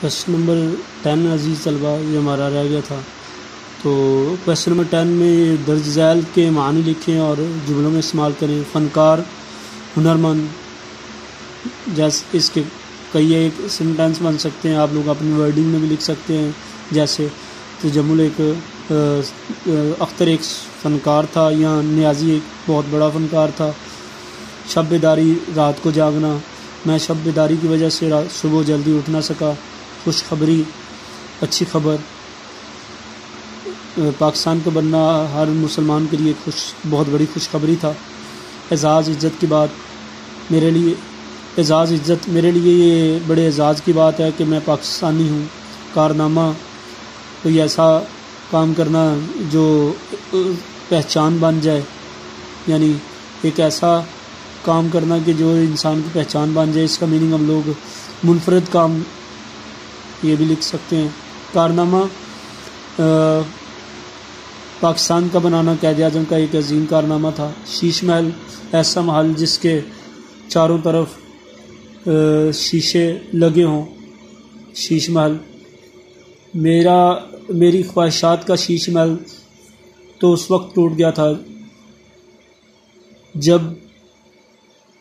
Question number ten अज़ीज़ तलबा, ये हमारा रह गया था। तो क्वेश्चन नंबर टेन में दर्ज झैल के मानी लिखें और जुमलों में इस्तेमाल करें। फ़नकार, हुनरमंद, जैसे इसके कई एक सेंटेंस बन सकते हैं। आप लोग अपनी वर्डिंग में भी लिख सकते हैं। जैसे तो जमुल एक अख्तर एक फ़नकार था या न्याजी एक बहुत बड़ा फ़नकार था। शब बेदारी रात को जागना। मैं शब बेदारी की वजह से सुबह जल्दी उठ ना सका। खुशखबरी, अच्छी खबर। पाकिस्तान का बनना हर मुसलमान के लिए खुश, बहुत बड़ी खुशखबरी था। एजाज़ इज़्ज़त की बात मेरे लिए, एजाज़ इज़्ज़त मेरे लिए ये बड़े एजाज़ की बात है कि मैं पाकिस्तानी हूँ। कारनामा, कोई ऐसा काम करना जो पहचान बन जाए। यानी एक ऐसा काम करना कि जो इंसान की पहचान बन जाए, इसका मीनिंग हम लोग मुनफरद काम ये भी लिख सकते हैं। कारनामा पाकिस्तान का बनाना कैद अजम का एक अजीम कारनामा था। शीश महल ऐसा महल जिसके चारों तरफ़ शीशे लगे हों। शीश महल। मेरा मेरी ख्वाहिशात का शीश महल तो उस वक्त टूट गया था जब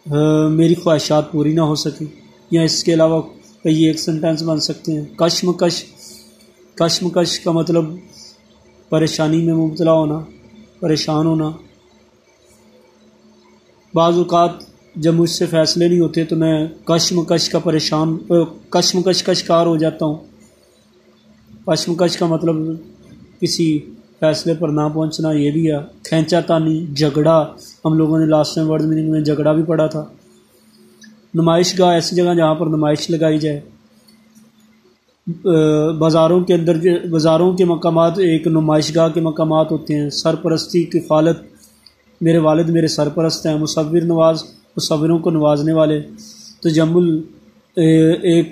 आ, मेरी ख्वाहिशात पूरी ना हो सकी। या इसके अलावा कई एक सेंटेंस बन सकते हैं। कश्मकश। कश्मकश का मतलब परेशानी में मुबतला होना, परेशान होना। बाज़ात जब मुझसे फ़ैसले नहीं होते तो मैं कश्मकश का परेशान कश्मकश का शिकार हो जाता हूँ। कश्मकश का मतलब किसी फैसले पर ना पहुँचना, ये भी है। खींचा तानी झगड़ा। हम लोगों ने लास्ट टाइम वर्ड मीनिंग में झगड़ा भी पढ़ा था। नुमाइश गाह ऐसी जगह जहाँ पर नुमाइश लगाई जाए। बाज़ारों के अंदर बाज़ारों के मकाम एक नुमाइश गाह के मकाम होते हैं। सरपरस्ती की फालत मेरे वालद मेरे सरपरस्त हैं मुसविर नवाज़ मुसविरों को नवाजने वाले। तो जमुल एक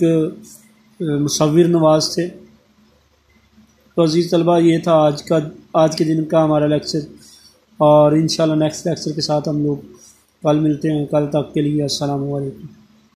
मुसविर नवाज़ थे। तो अज़ीज़ तलबा, ये था आज का, आज के दिन का हमारा लेक्चर। और इन नेक्स्ट लेक्चर के साथ हम लोग कल मिलते हैं कल तक के लिए अस्सलाम वालेकुम